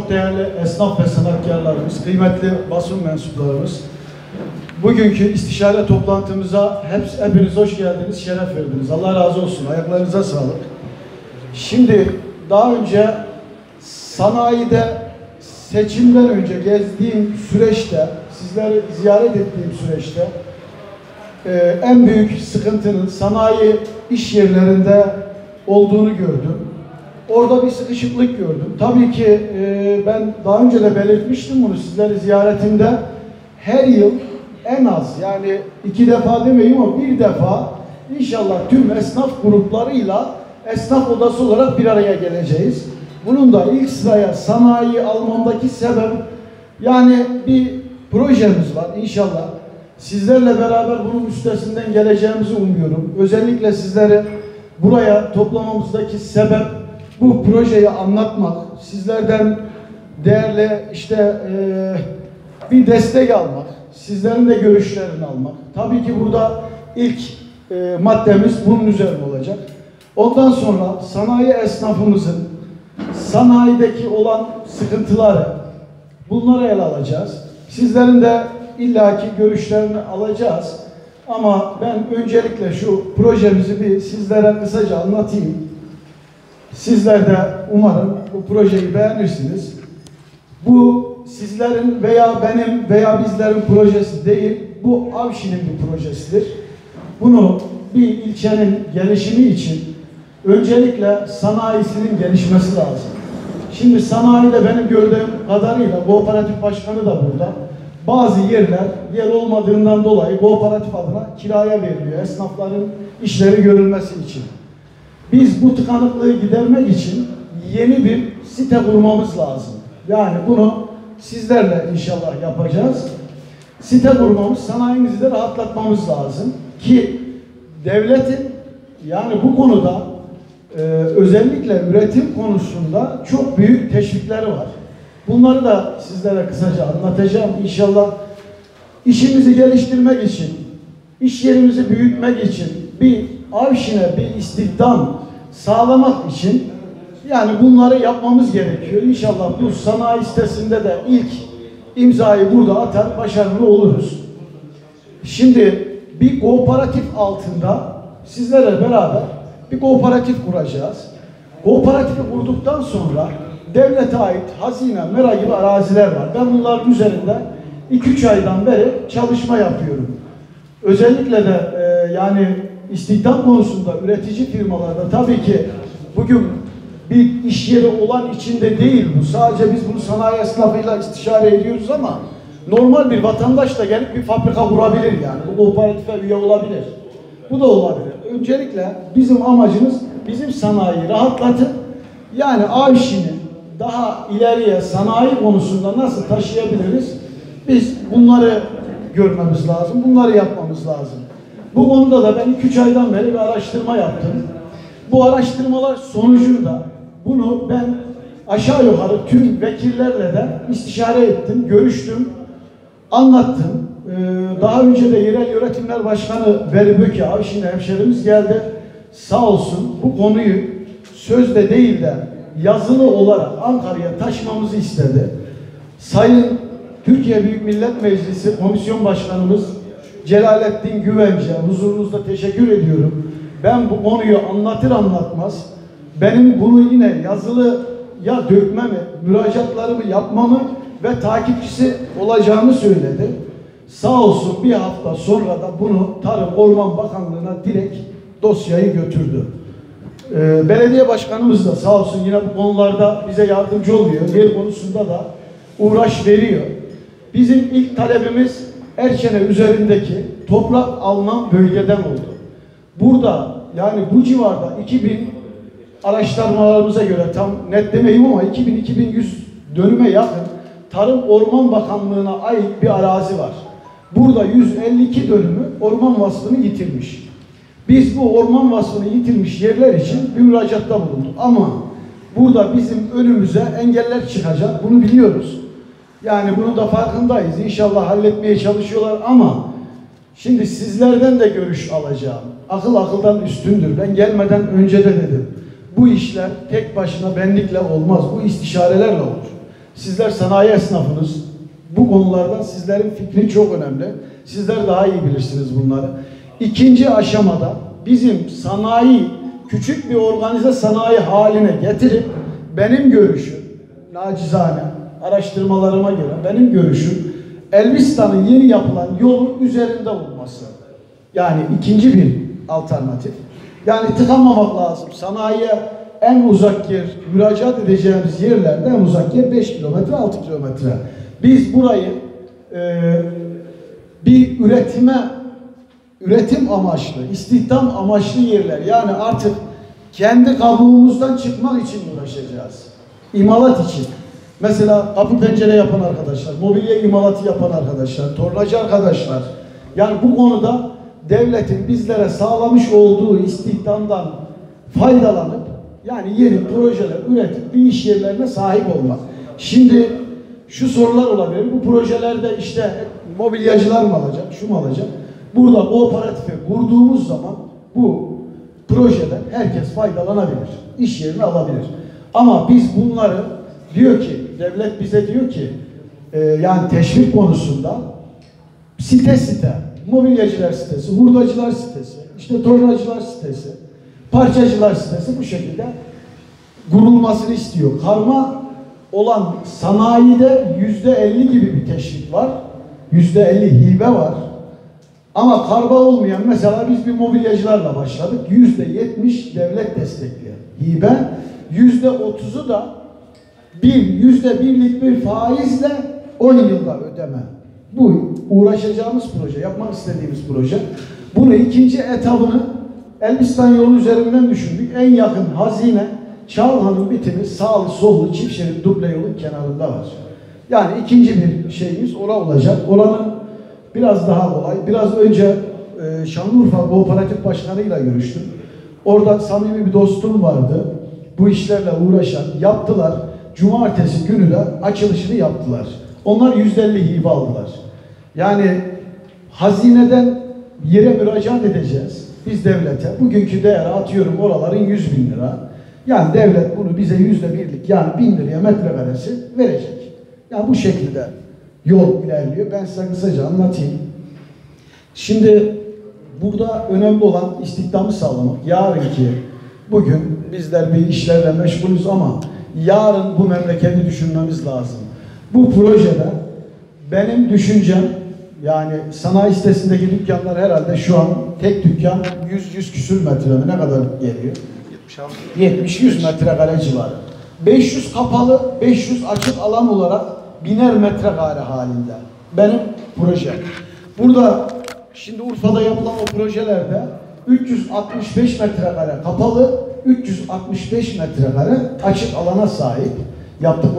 Çok değerli esnaf ve sanatkarlarımız, kıymetli basın mensuplarımız, bugünkü istişare toplantımıza hep, hepiniz hoş geldiniz, şeref verdiniz. Allah razı olsun, ayaklarınıza sağlık. Şimdi daha önce sanayide seçimden önce gezdiğim süreçte, sizleri ziyaret ettiğim süreçte e, en büyük sıkıntının sanayi iş yerlerinde olduğunu gördüm. Orada bir sıkışıklık gördüm. Tabii ki e, ben daha önce de belirtmiştim bunu sizleri ziyaretimde. Her yıl en az yani iki defa demeyeyim ama bir defa inşallah tüm esnaf gruplarıyla esnaf odası olarak bir araya geleceğiz. Bunun da ilk sıraya sanayi almamdaki sebep yani bir projemiz var inşallah. Sizlerle beraber bunun üstesinden geleceğimizi umuyorum. Özellikle sizleri buraya toplamamızdaki sebep bu projeyi anlatmak, sizlerden değerli işte eee, bir destek almak, sizlerin de görüşlerini almak. Tabii ki burada ilk eee, maddemiz bunun üzerine olacak. Ondan sonra sanayi esnafımızın sanayideki olan sıkıntıları bunları ele alacağız. Sizlerin de illaki görüşlerini alacağız. Ama ben öncelikle şu projemizi bir sizlere kısaca anlatayım. Sizler de umarım bu projeyi beğenirsiniz. Bu sizlerin veya benim veya bizlerin projesi değil, bu Avşin'in bir projesidir. Bunu bir ilçenin gelişimi için öncelikle sanayisinin gelişmesi lazım. Şimdi sanayide benim gördüğüm kadarıyla kooperatif başkanı da burada. Bazı yerler yer olmadığından dolayı kooperatif adına kiraya veriliyor esnafların işleri görülmesi için. Biz bu tıkanıklığı gidermek için yeni bir site kurmamız lazım. Yani bunu sizlerle inşallah yapacağız. Site kurmamız, sanayimizi de rahatlatmamız lazım ki devletin yani bu konuda e, özellikle üretim konusunda çok büyük teşvikleri var. Bunları da sizlere kısaca anlatacağım. İnşallah işimizi geliştirmek için, iş yerimizi büyütmek için, bir avşine bir istihdam sağlamak için yani bunları yapmamız gerekiyor. İnşallah bu sanayi sitesinde de ilk imzayı burada atar, başarılı oluruz. Şimdi bir kooperatif altında sizlerle beraber bir kooperatif kuracağız. Kooperatifi kurduktan sonra devlete ait hazine, mera gibi araziler var. Ben bunların üzerinde 2-3 aydan beri çalışma yapıyorum. Özellikle de e, yani istihdam konusunda üretici firmalarda tabii ki bugün bir iş yeri olan içinde değil bu. Sadece biz bunu sanayi esnafıyla istişare ediyoruz ama normal bir vatandaş da gelip bir fabrika kurabilir yani. Bu kooperatife üye olabilir. Bu da olabilir. Öncelikle bizim amacımız bizim sanayiyi rahatlatıp yani av işini daha ileriye sanayi konusunda nasıl taşıyabiliriz? Biz bunları görmemiz lazım. Bunları yapmamız lazım. Bu konuda da ben 2-3 aydan beri bir araştırma yaptım. Bu araştırmalar sonucunda bunu ben aşağı yukarı tüm vekillerle de istişare ettim, görüştüm, anlattım. Ee, daha önce de yerel yönetimler başkanı Veli Böke, Avşin hemşerimiz geldi. Sağ olsun bu konuyu sözde değil de yazılı olarak Ankara'ya taşımamızı istedi. Sayın Türkiye Büyük Millet Meclisi Komisyon Başkanımız Celalettin Güvence huzurunuzda teşekkür ediyorum. Ben bu konuyu anlatır anlatmaz benim bunu yine yazılı ya dökmemi, müracaatlarımı yapmamı ve takipçisi olacağımı söyledi. Sağ olsun bir hafta sonra da bunu Tarım Orman Bakanlığı'na direkt dosyayı götürdü. Ee, belediye başkanımız da sağ olsun yine bu konularda bize yardımcı oluyor. Yer konusunda da uğraş veriyor. Bizim ilk talebimiz Erçene üzerindeki toprak alınan bölgeden oldu. Burada yani bu civarda 2000 araştırmalarımıza göre tam net demeyeyim ama 2000-2100 dönüme yakın Tarım Orman Bakanlığı'na ait bir arazi var. Burada 152 dönümü orman vasfını yitirmiş. Biz bu orman vasfını yitirmiş yerler için bir müracaatta bulunduk. Ama burada bizim önümüze engeller çıkacak. Bunu biliyoruz. Yani bunun da farkındayız. İnşallah halletmeye çalışıyorlar ama şimdi sizlerden de görüş alacağım. Akıl akıldan üstündür. Ben gelmeden önce de dedim. Bu işler tek başına benlikle olmaz. Bu istişarelerle olur. Sizler sanayi esnafınız. Bu konularda sizlerin fikri çok önemli. Sizler daha iyi bilirsiniz bunları. İkinci aşamada bizim sanayi küçük bir organize sanayi haline getirip benim görüşüm nacizane araştırmalarıma göre benim görüşüm Elbistan'ın yeni yapılan yolun üzerinde olması. Yani ikinci bir alternatif. Yani tıkanmamak lazım. Sanayiye en uzak yer, müracaat edeceğimiz yerlerde en uzak yer 5 kilometre, 6 kilometre. Biz burayı e, bir üretime, üretim amaçlı, istihdam amaçlı yerler. Yani artık kendi kabuğumuzdan çıkmak için uğraşacağız. İmalat için. Mesela kapı pencere yapan arkadaşlar, mobilya imalatı yapan arkadaşlar, tornacı arkadaşlar. Yani bu konuda devletin bizlere sağlamış olduğu istihdamdan faydalanıp yani yeni projeler üretip bir iş yerlerine sahip olmak. Şimdi şu sorular olabilir. Bu projelerde işte mobilyacılar mı alacak, şu mu alacak? Burada kooperatife kurduğumuz zaman bu projeden herkes faydalanabilir. İş yerini alabilir. Ama biz bunları diyor ki, devlet bize diyor ki e, yani teşvik konusunda site site, mobilyacılar sitesi, hurdacılar sitesi, işte tornacılar sitesi, parçacılar sitesi bu şekilde kurulmasını istiyor. Karma olan sanayide yüzde elli gibi bir teşvik var. Yüzde elli hibe var. Ama karba olmayan mesela biz bir mobilyacılarla başladık. Yüzde yetmiş devlet destekli hibe. Yüzde otuzu da bir yüzde birlik bir faizle 10 yılda ödeme. Bu uğraşacağımız proje, yapmak istediğimiz proje. Bunu ikinci etabını Elbistan yolu üzerinden düşündük. En yakın hazine Çağlahan'ın bitimi sağlı sollu çift şerit duble yolun kenarında var. Yani ikinci bir şeyimiz ora olacak. Oranın biraz daha kolay. Biraz önce e, Şanlıurfa Kooperatif Başkanı'yla görüştüm. Orada samimi bir dostum vardı. Bu işlerle uğraşan, yaptılar. Cumartesi günü de açılışını yaptılar. Onlar yüzde elli hibe aldılar. Yani hazineden yere müracaat edeceğiz. Biz devlete. Bugünkü değeri atıyorum oraların 100 bin lira. Yani devlet bunu bize yüzde birlik yani bin liraya metrekaresi verecek. Yani bu şekilde yol ilerliyor. Ben size kısaca anlatayım. Şimdi burada önemli olan istihdamı sağlamak. Yarınki bugün bizler bir işlerle meşgulüz ama yarın bu memleketi düşünmemiz lazım. Bu projede benim düşüncem yani sanayi sitesindeki dükkanlar herhalde şu an tek dükkan 100-100 küsür metre ne kadar geliyor? 70-100 metrekare civarı. 500 kapalı, 500 açık alan olarak biner metrekare halinde. Benim projem. Burada şimdi Urfa'da yapılan o projelerde 365 metrekare kapalı, 365 metrekare açık alana sahip yaptıkları